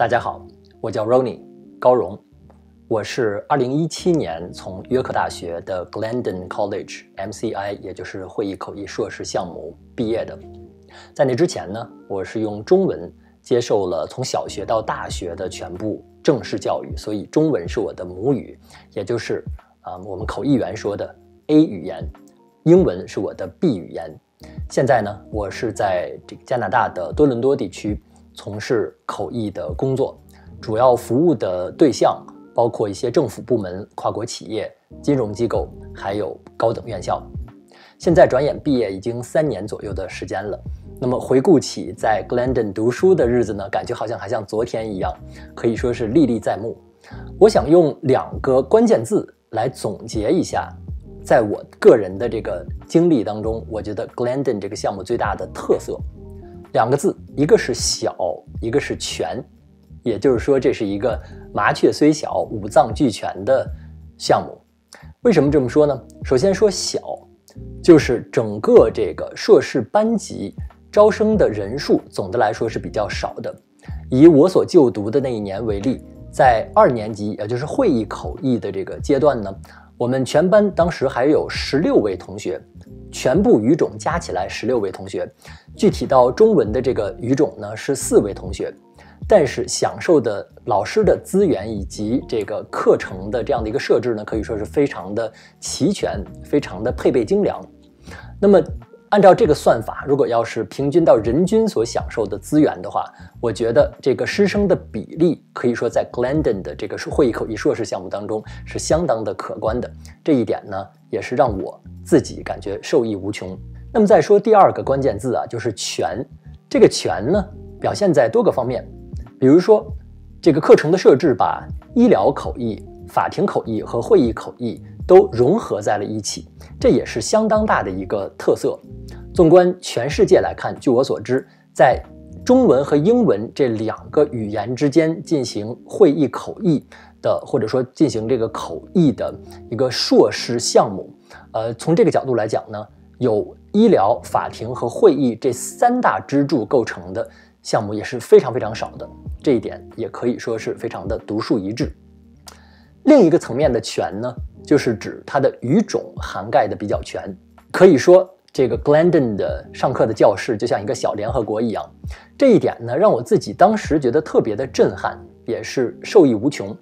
大家好，我叫 Ronnie 高荣，我是2017年从约克大学的 Glendon College MCI，也就是会议口译硕士项目毕业的。在那之前呢，我是用中文接受了从小学到大学的全部正式教育，所以中文是我的母语，也就是啊我们口译员说的 A 语言。英文是我的 B 语言。现在呢，我是在这个加拿大的多伦多地区。从事口译的工作，主要服务的对象包括一些政府部门、跨国企业、金融机构，还有高等院校。现在转眼毕业已经三年左右的时间了。那么回顾起在 Glendon 读书的日子呢，感觉好像还像昨天一样，可以说是历历在目。我想用两个关键字来总结一下，在我个人的这个经历当中，我觉得 Glendon 这个项目最大的特色。两个字，一个是小，一个是全，也就是说，这是一个麻雀虽小，五脏俱全的项目。为什么这么说呢？首先说小，就是整个这个硕士班级招生的人数，总的来说是比较少的。以我所就读的那一年为例，在二年级，也就是会议口译的这个阶段呢，我们全班当时还有十六位同学。全部语种加起来十六位同学，具体到中文的这个语种呢是四位同学，但是享受的老师的资源以及这个课程的这样的一个设置呢，可以说是非常的齐全，非常的配备精良。那么按照这个算法，如果要是平均到人均所享受的资源的话，我觉得这个师生的比例可以说在 Glendon 的这个会议口译硕士项目当中是相当的可观的。这一点呢，也是让我。自己感觉受益无穷。那么再说第二个关键字啊，就是全。这个全呢，表现在多个方面，比如说这个课程的设置，把医疗口译、法庭口译和会议口译都融合在了一起，这也是相当大的一个特色。纵观全世界来看，据我所知，在中文和英文这两个语言之间进行会议口译的，或者说进行这个口译的一个硕士项目。呃，从这个角度来讲呢，有医疗、法庭和会议这三大支柱构成的项目也是非常非常少的，这一点也可以说是非常的独树一帜。另一个层面的全呢，就是指它的语种涵盖的比较全，可以说这个 Glendon 的上课的教室就像一个小联合国一样。这一点呢，让我自己当时觉得特别的震撼，也是受益无穷，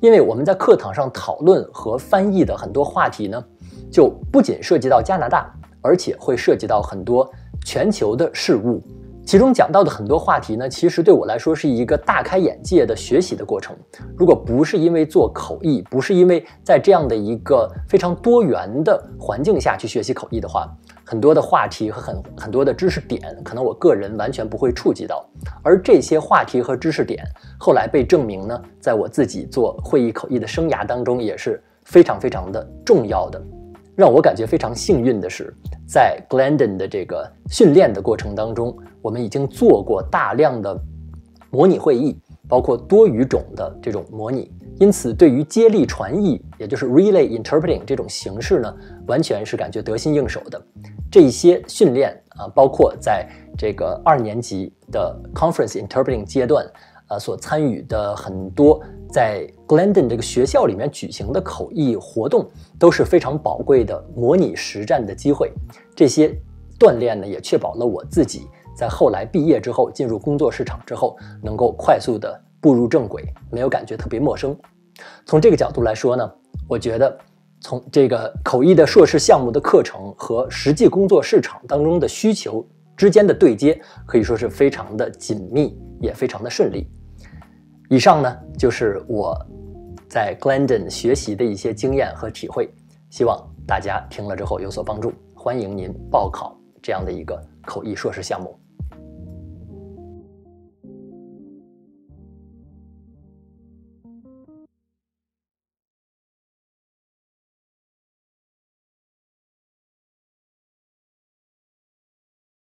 因为我们在课堂上讨论和翻译的很多话题呢。就不仅涉及到加拿大，而且会涉及到很多全球的事物。其中讲到的很多话题呢，其实对我来说是一个大开眼界的学习的过程。如果不是因为做口译，不是因为在这样的一个非常多元的环境下去学习口译的话，很多的话题和很很多的知识点，可能我个人完全不会触及到。而这些话题和知识点，后来被证明呢，在我自己做会议口译的生涯当中，也是非常非常的重要的。让我感觉非常幸运的是，在 Glendon 的这个训练的过程当中，我们已经做过大量的模拟会议，包括多语种的这种模拟。因此，对于接力传译，也就是 Relay Interpreting 这种形式呢，完全是感觉得心应手的。这些训练啊，包括在这个二年级的 Conference Interpreting 阶段。呃，所参与的很多在 Glendon 这个学校里面举行的口译活动都是非常宝贵的模拟实战的机会。这些锻炼呢，也确保了我自己在后来毕业之后进入工作市场之后，能够快速的步入正轨，没有感觉特别陌生。从这个角度来说呢，我觉得从这个口译的硕士项目的课程和实际工作市场当中的需求之间的对接，可以说是非常的紧密，也非常的顺利。以上呢，就是我在 Glendon 学习的一些经验和体会，希望大家听了之后有所帮助，欢迎您报考这样的一个口译硕士项目。